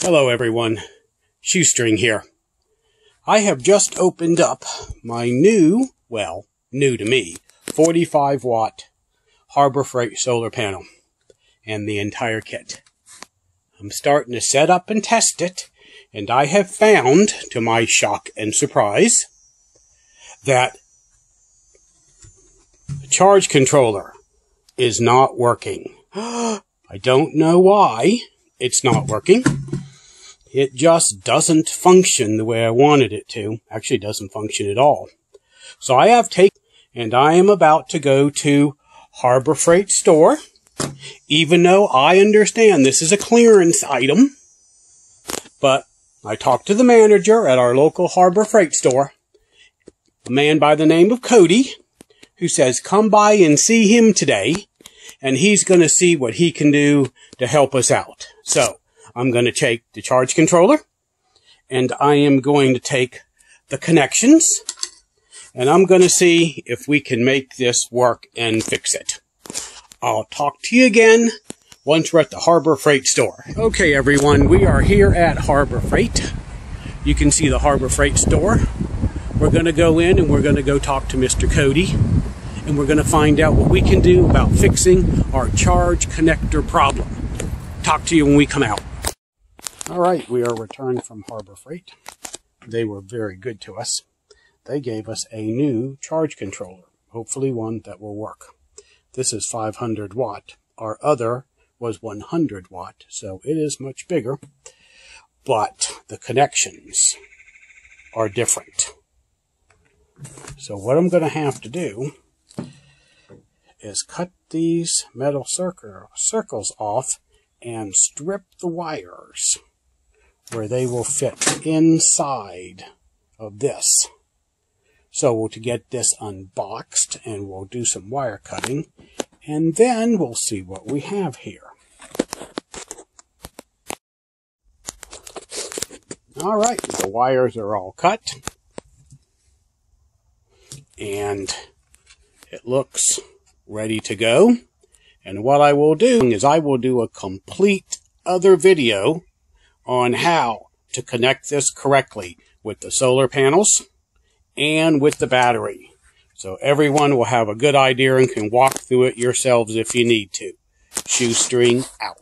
Hello everyone, Shoestring here. I have just opened up my new, well, new to me, 45 watt Harbor Freight solar panel and the entire kit. I'm starting to set up and test it, and I have found, to my shock and surprise, that the charge controller is not working. I don't know why it's not working. It just doesn't function the way I wanted it to. Actually, doesn't function at all. So I have taken, and I am about to go to Harbor Freight store. Even though I understand this is a clearance item, but I talked to the manager at our local Harbor Freight store, a man by the name of Cody, who says, come by and see him today, and he's going to see what he can do to help us out. So, I'm going to take the charge controller and I am going to take the connections and I'm going to see if we can make this work and fix it. I'll talk to you again once we're at the Harbor Freight store. Okay, everyone, we are here at Harbor Freight. You can see the Harbor Freight store. We're going to go in and we're going to go talk to Mr. Cody and we're going to find out what we can do about fixing our charge connector problem. Talk to you when we come out. All right, we are returned from Harbor Freight. They were very good to us. They gave us a new charge controller, hopefully one that will work. This is 500 watt. Our other was 100 watt, so it is much bigger, but the connections are different. So what I'm going to have to do is cut these metal circles off and strip the wires where they will fit inside of this. So to get this unboxed and we'll do some wire cutting and then we'll see what we have here. All right, the wires are all cut and it looks ready to go. And what I will do is I will do a complete other video on how to connect this correctly with the solar panels and with the battery. So everyone will have a good idea and can walk through it yourselves if you need to. Shoestring out.